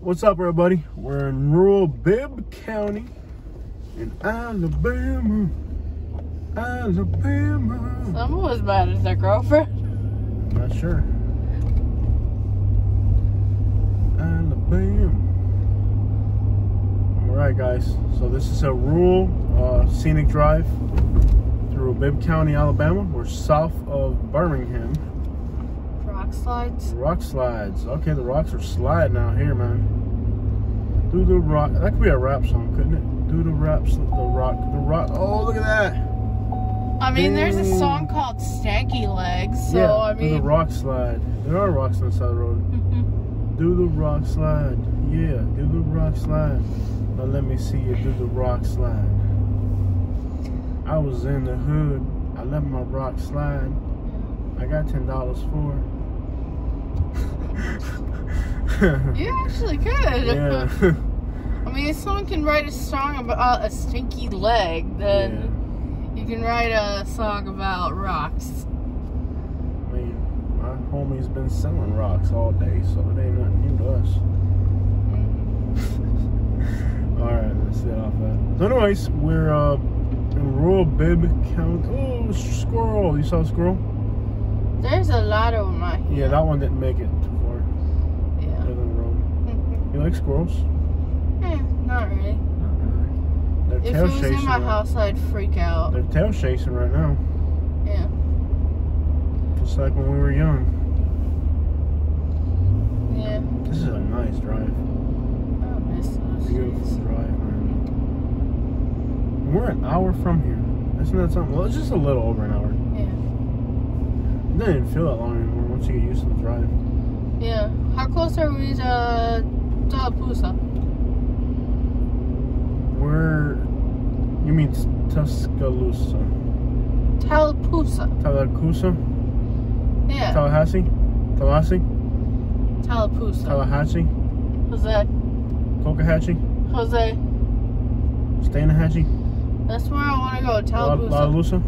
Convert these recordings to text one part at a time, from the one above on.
What's up, everybody? We're in rural Bibb County in Alabama. Alabama. Someone was mad at their girlfriend. Not sure. Alabama. Alright, guys. So, this is a rural uh, scenic drive through Bibb County, Alabama. We're south of Birmingham. Rock slides. Rock slides. Okay, the rocks are sliding out here, man. Do the rock. That could be a rap song, couldn't it? Do the raps, the rock, the rock. Oh, look at that. I mean, there's a song called Stanky Legs, so yeah, I do the rock slide. There are rocks on the side of the road. Do the rock slide. Yeah, do the rock slide. Now let me see you do the rock slide. I was in the hood. I let my rock slide. I got ten dollars for it. You actually could. yeah. I mean, if someone can write a song about a stinky leg, then you can write a song about rocks. I mean, my homie's been selling rocks all day, so it ain't nothing new to us. all right, let's get off that. So, anyways, we're uh, in rural Bibb County. Oh, squirrel! You saw a squirrel? There's a lot of them out here. Yeah, that one didn't make it too far. Yeah. Other than the road. You like squirrels? eh, not really. Not really. They're If it tail was chasing. in my right- house, I'd freak out. They're tail chasing right now, Yeah. just like when we were young. Yeah. This is a nice drive. Miss Beautiful streets. drive, man. We're an hour from here. Isn't that something? Well, it's just a little over an hour. Yeah. It doesn't even feel that long anymore once you get used to the drive. Yeah. How close are we to Tallapoosa? We're. You mean Tuscaloosa? Tallapoosa. Tallahassee? Yeah. Tallahassee? Tallahassee? Tallapoosa. Tallahatchie? Jose. Cocahatchee? Jose. Stanahatchee? That's where I want to go. La- Tallapoosa. Lollapalooza?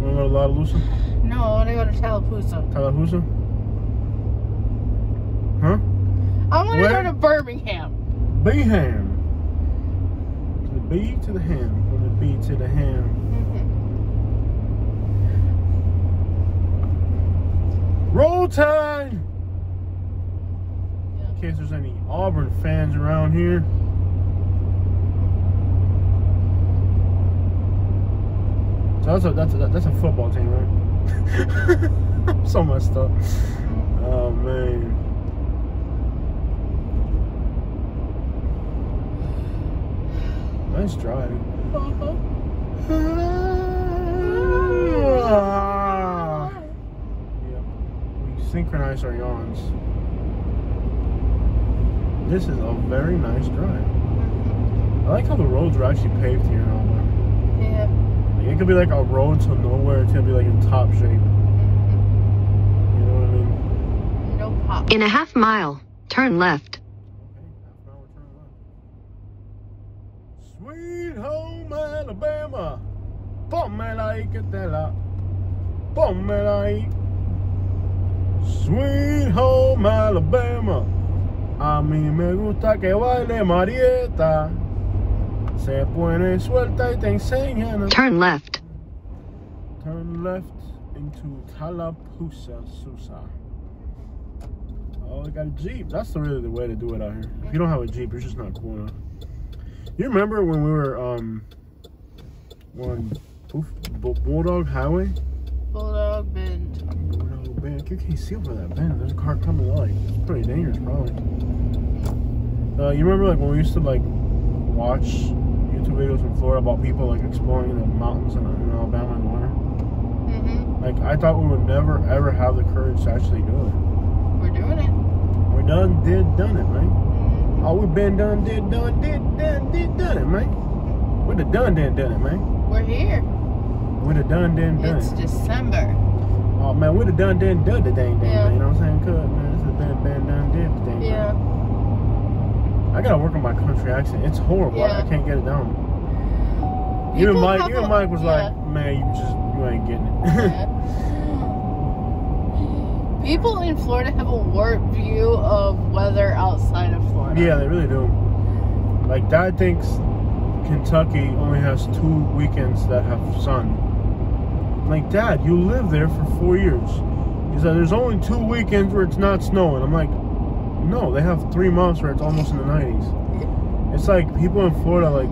Wanna go to Lollapalooza? No, I want to go to Tallapoosa. Tallahassee? Huh? I want to go to Birmingham. Beham. The B to the ham. From the B to the ham. Mm-hmm. Roll Tide! In case there's any Auburn fans around here. So that's a that's a, that's a football team, right? So messed up. Mm-hmm. Oh man. Nice drive. Yep. We synchronize our yawns. This is a very nice drive. I like how the roads are actually paved here in Alabama. Yeah. Like, it could be like a road to nowhere. It's gonna be like in top shape. Mm-hmm. You know what I mean? No pop. In a half mile, turn left. Okay, half an hour turn left. Sweet home Alabama. Pónmela ahí que te la. Pónmela ahí. Sweet home Alabama. A mí me gusta que baile Marieta. Se pone suelta y te enseñan. Turn left. Turn left into Tallapoosa, Susa. Oh, we got a Jeep. That's really the way to do it out here. If you don't have a Jeep, you're just not cool enough. You remember when we were um on Bu- Bulldog Highway? Bulldog Bend. Bulldog Bend. You can't see over that bend. There's a car coming like it's pretty dangerous, probably. Uh, you remember like when we used to like watch YouTube videos from Florida about people like exploring the mountains in, in Alabama in the winter? Mm-hmm. Like I thought we would never ever have the courage to actually do it. We're doing it. We're done did done it, man. Mhm. All we been done did done did done did done it, man. We done done done done it, man. We're here. We done done done done. It's. December. Oh man, we done done done done the dang dang. Yeah. Man. You know what I'm saying? Good man. It's a been been done did the dang. Yeah. I gotta work on my country accent. It's horrible. I- I can't get it down. Even People Mike, have even a- Mike was yeah. like, man, you just you ain't getting it. Yeah. People in Florida have a warped view of weather outside of Florida. Yeah, they really do. Like Dad thinks Kentucky only has two weekends that have sun. I'm like Dad, you live there for four years. He said there's only two weekends where it's not snowing. I'm like, no, they have three months where it's almost in the 90s. It's like people in Florida, like,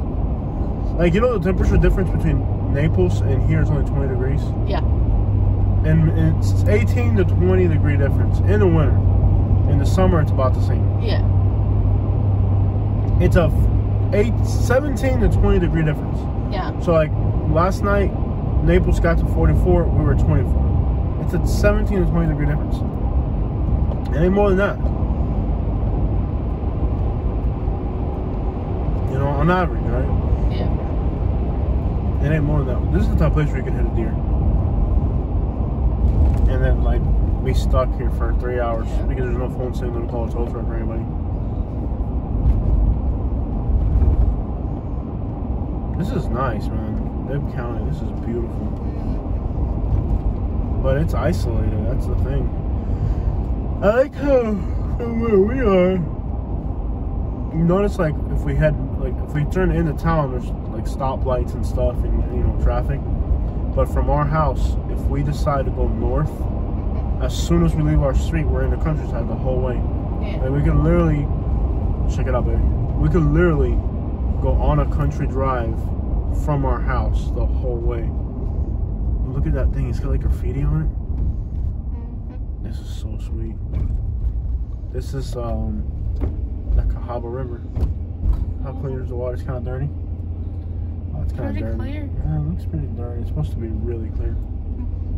like you know the temperature difference between Naples and here is only 20 degrees, Yeah. and it's 18 to 20 degree difference in the winter. In the summer, it's about the same. Yeah. It's a eight, 17 to 20 degree difference. Yeah. So like last night, Naples got to 44. We were 24. It's a 17 to 20 degree difference. It ain't more than that. You know, on average, right? Yeah. It ain't more than that. This is the top place where you can hit a deer. And then like be stuck here for three hours Yeah. because there's no phone signal to call a tow truck or anybody. This is nice, man. Bibb County, this is beautiful. But it's isolated, that's the thing. I like how from where we are. You notice like if we head like if we turn into town there's like stoplights and stuff and you know traffic. But from our house, if we decide to go north, as soon as we leave our street, we're in the countryside the whole way. Yeah. Like we can literally check it out, baby. We could literally go on a country drive from our house the whole way. Look at that thing, it's got like graffiti on it. This is so sweet. This is um the Cahaba River. How clear is the water? It's kinda dirty. Oh, it's kinda dirty. clear. Yeah, it looks pretty dirty. It's supposed to be really clear.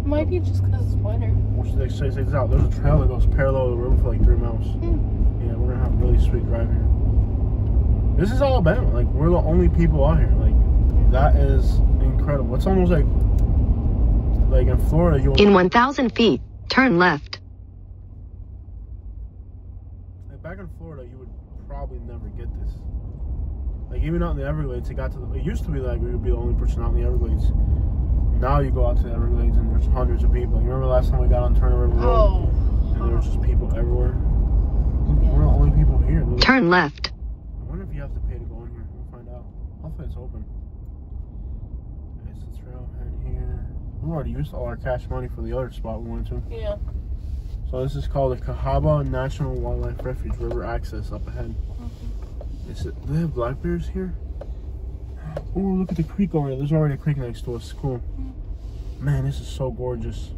Might be just because it's winter. Watch this, check this out. There's a trail that goes parallel to the river for like three miles. Hmm. Yeah, we're gonna have a really sweet drive here. This is Alabama. Like we're the only people out here. Like that is incredible. It's almost like like in Florida you'll In 1,000 feet, turn left. like back in Florida you would probably never get this. Like even out in the Everglades, it got to the, it used to be like we would be the only person out in the Everglades. Now you go out to the Everglades and there's hundreds of people. You remember last time we got on Turner River Road Oh. and there was just people everywhere. We're the only people here. Look. Turn left. I wonder if you have to pay to go in here. We'll find out. Hopefully it's open. There's the trailhead here. We already used all our cash money for the other spot we went to. Yeah. So this is called the Cahaba National Wildlife Refuge. River access up ahead. Mm-hmm. Is it? Do they have black bears here? Oh, look at the creek over there. There's already a creek next to us. Cool. Mm-hmm. Man, this is so gorgeous.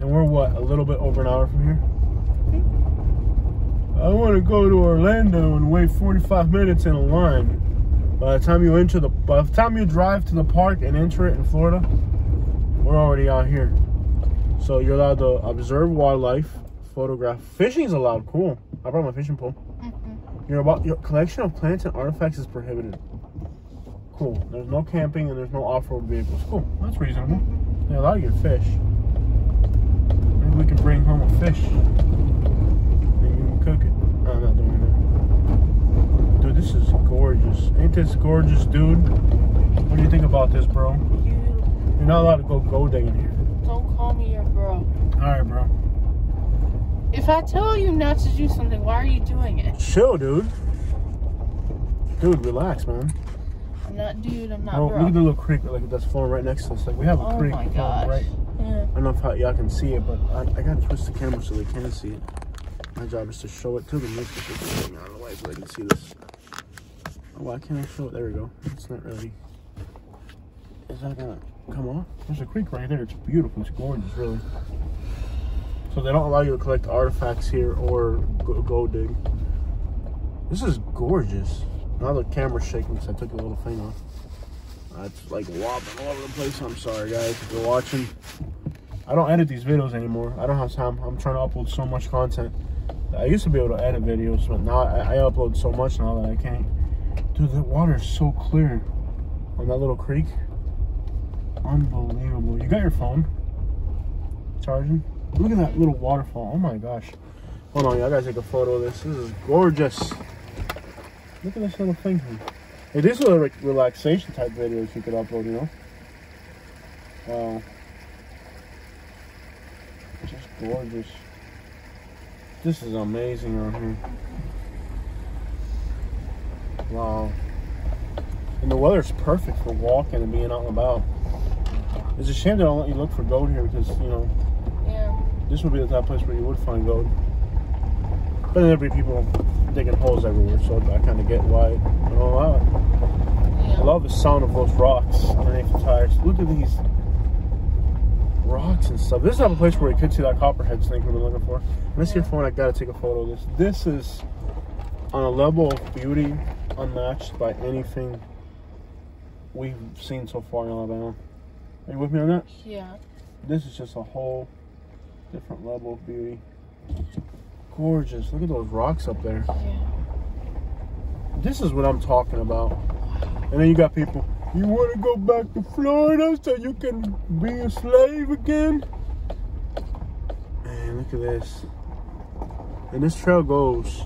And we're what? A little bit over an hour from here. Mm-hmm. I want to go to Orlando and wait 45 minutes in a line. By the time you enter the, by the time you drive to the park and enter it in Florida, we're already out here. So you're allowed to observe wildlife, photograph. Fishing is allowed. Cool. I brought my fishing pole. Mhm. Your about your collection of plants and artifacts is prohibited. Cool. There's no camping and there's no off-road vehicles. Cool. That's reasonable. They allow you to fish. Maybe we can bring home a fish and you can cook it. No, I'm not doing that. Dude, this is gorgeous. Ain't this gorgeous, dude? What do you think about this, bro? You You're not allowed to go go digging here. don't call me your bro. All right, bro. If I tell you not to do something, why are you doing it? Chill, dude. Dude, relax, man. I'm not dude, I'm not Oh, bro. look at the little creek like that's flowing right next to us. Like we have a oh creek my gosh. right. Yeah. I don't know if how y'all can see it, but I, I gotta twist the camera so they can see it. My job is to show it to them. Let's just put it out of the way so they can see this. Oh, why can't I show it? There we go. It's not really. Is that gonna come off? There's a creek right there. It's beautiful. It's gorgeous, really. So they don't allow you to collect artifacts here or go, go dig. This is gorgeous. Now the camera's shaking because I took the little thing off. Uh, it's like wobbling all over the place. I'm sorry, guys, if you're watching. I don't edit these videos anymore. I don't have time. I'm trying to upload so much content. I used to be able to edit videos, but now I, I upload so much now that I can't. Dude, the water is so clear on that little creek. Unbelievable. You got your phone charging? Look at that little waterfall. Oh my gosh. Hold on, I gotta take a photo of this. This is gorgeous. Look at this little thing here. These are like relaxation type videos you could upload, you know? Wow. Just gorgeous. This is amazing out here. Wow. And the weather's perfect for walking and being out and about. It's a shame they don't let you look for gold here because, you know, Yeah. this would be the type of place where you would find gold. But then there'd be people digging holes everywhere, so I kind of get why they don't allow it. I love the sound of those rocks underneath the tires. Look at these rocks and stuff. This is not a place where you could see that copperhead snake we've been looking for. Miss your phone, I gotta take a photo of this. This is on a level of beauty unmatched by anything we've seen so far in Alabama. Are you with me on that? Yeah. This is just a whole different level of beauty. Gorgeous. Look at those rocks up there. Yeah. This is what I'm talking about. And then you got people, you want to go back to Florida so you can be a slave again? Man, look at this. And this trail goes.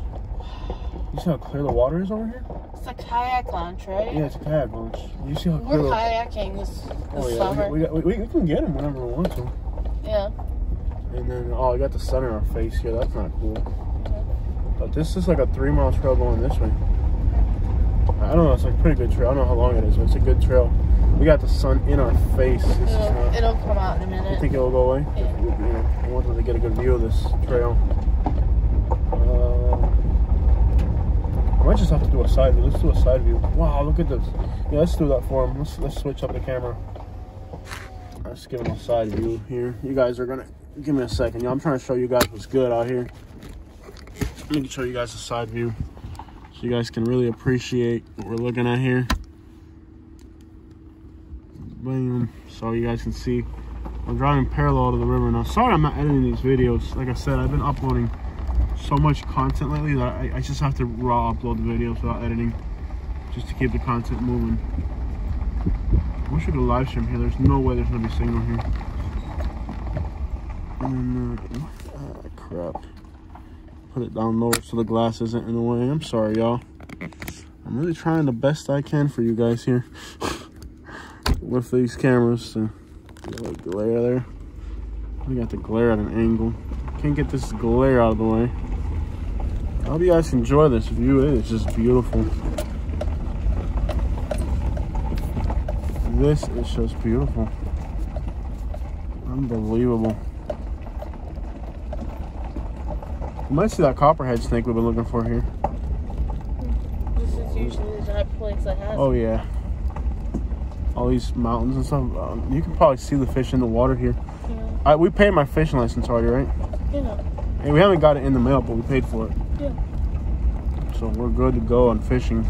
You see how clear the water is over here? It's a kayak launch, right? Yeah, it's a kayak launch. You see how We're clear the kayaking this, this Oh, yeah. summer. We, we, got- we, we can get them whenever we want to. yeah. And then, oh, I got the sun in our face here. That's not cool. Mm-hmm. But this is like a three mile trail going this way. I don't know. It's like a pretty good trail. I don't know how long it is, but it's a good trail. We got the sun in our face. This It'll, not. it'll come out in a minute. You think it'll go away? Yeah. You know, I wanted to get a good view of this trail. Uh, I might just have to do a side view. Let's do a side view. Wow, look at this. Yeah, let's do that for him. Let's let's switch up the camera. Let's give him a side view here. You guys are gonna give me a second. I'm trying to show you guys what's good out here. Let me show you guys a side view so you guys can really appreciate what we're looking at here. Boom. So you guys can see I'm driving parallel to the river now. Sorry I'm not editing these videos. Like I said, I've been uploading so much content lately that I, I just have to raw upload the videos without editing just to keep the content moving. I wish we could live stream here. There's no way there's gonna be signal here. And, uh, ah, crap. Put it down lower so the glass isn't in the way. I'm sorry, y'all. I'm really trying the best I can for you guys here with these cameras. To, like glare there. We got the glare at an angle. Can't get this glare out of the way. I hope you guys enjoy this view. It is just beautiful. This is just beautiful. Unbelievable. You might see that copperhead snake we've been looking for here. This is usually the type of place that has. Oh yeah. All these mountains and stuff. Um, you can probably see the fish in the water here. I, we paid my fishing license already, right? Yeah. And we haven't got it in the mail, but we paid for it. Yeah. So we're good to go on fishing.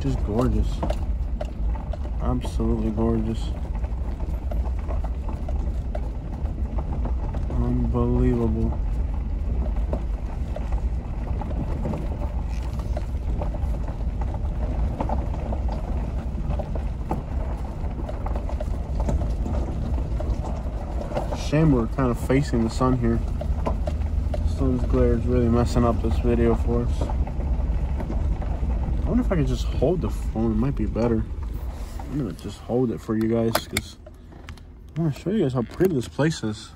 Just gorgeous. Absolutely gorgeous. Unbelievable. We're kind of facing the sun here. Sun's glare is really messing up this video for us. I wonder if I could just hold the phone. It might be better. I'm gonna just hold it for you guys because I want to show you guys how pretty this place is.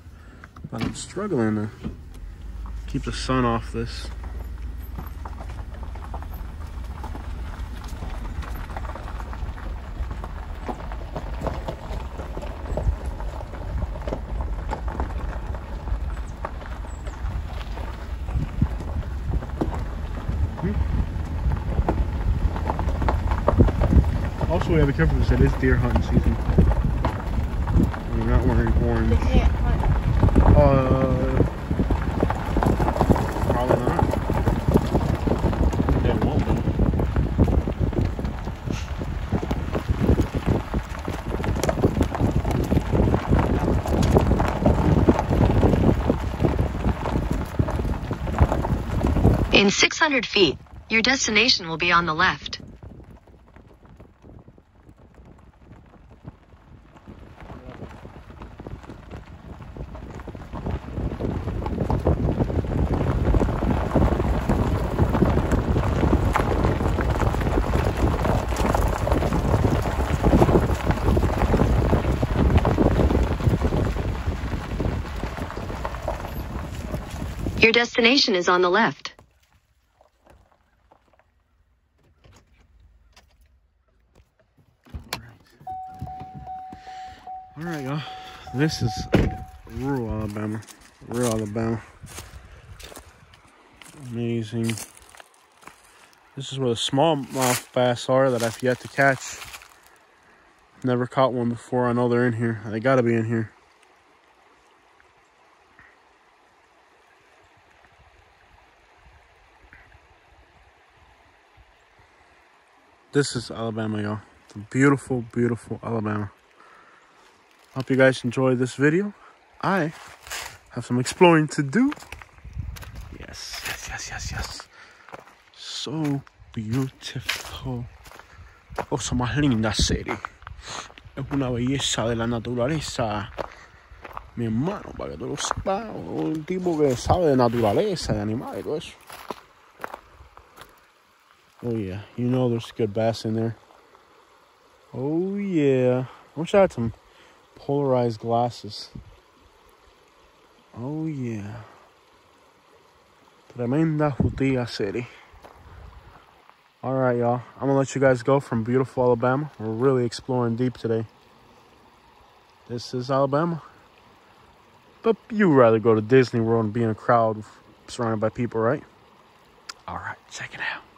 But I'm struggling to keep the sun off this. Also, we have to be careful because it is deer hunting season. We're not wearing They orange. can't hunt. Uh, probably not. They won't be. In 600 feet, your destination will be on the left. Your destination is on the left. All right, y'all. This is rural Alabama. Rural Alabama. Amazing. This is where the smallmouth bass are that I've yet to catch. Never caught one before. I know they're in here. They gotta be in here. This is Alabama, y'all. A beautiful, beautiful Alabama. Hope you guys enjoyed this video. I have some exploring to do. Yes, yes, yes, yes, yes. So beautiful. Oh, Cosa más linda, serie. Es una belleza de la naturaleza. Mi hermano, para que tú lo sepas, un tipo que sabe de naturaleza, de animales y todo eso. Oh yeah, you know there's good bass in there. Oh yeah. I wish I had some polarized glasses. Oh yeah. Tremenda jutilla city. Alright, y'all. I'm gonna let you guys go from beautiful Alabama. We're really exploring deep today. This is Alabama. But you'd rather go to Disney World and be in a crowd surrounded by people, right? Alright, check it out.